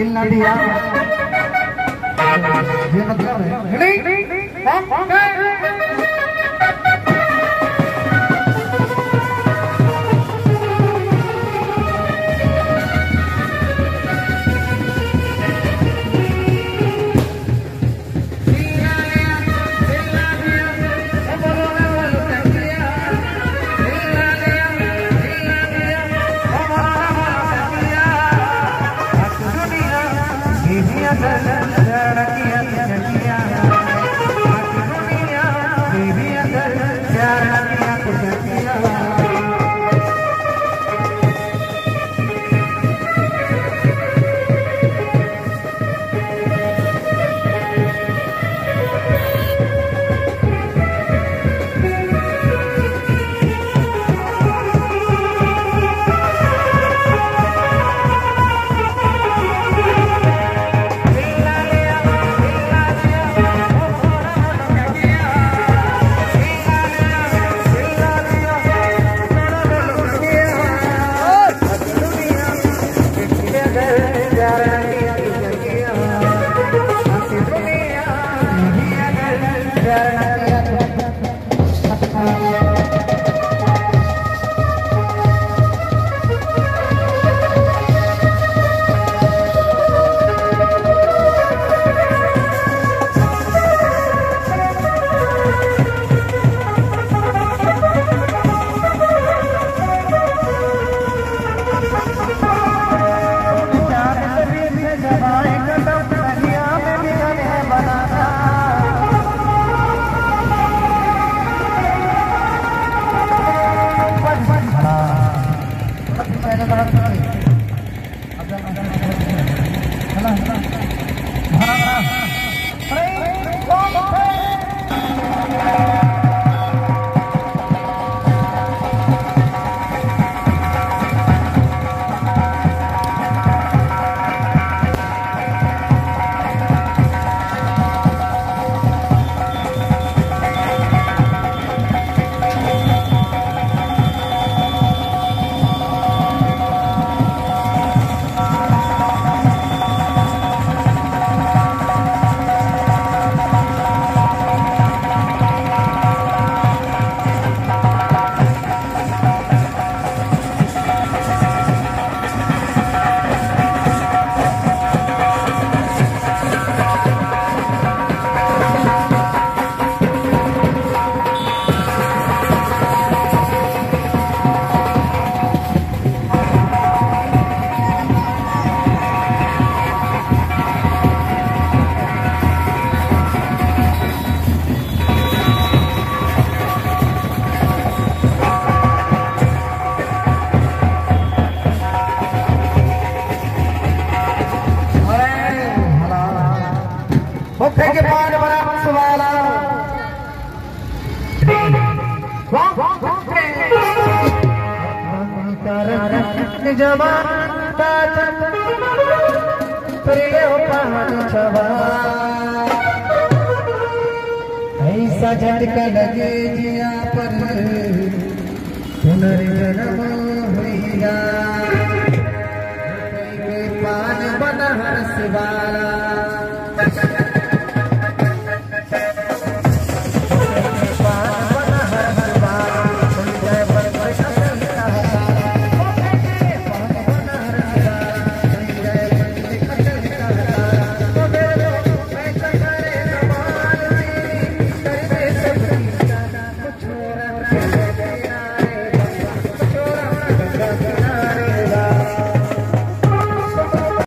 दिला दिया ये मतलब है नहीं। la la la la हम मुखे के पार बराबर सवाल पहाड़ छवा ऐसा लगे जिया पर पुनर्जन्म हुईगा पान बन वाला